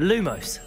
Lumos.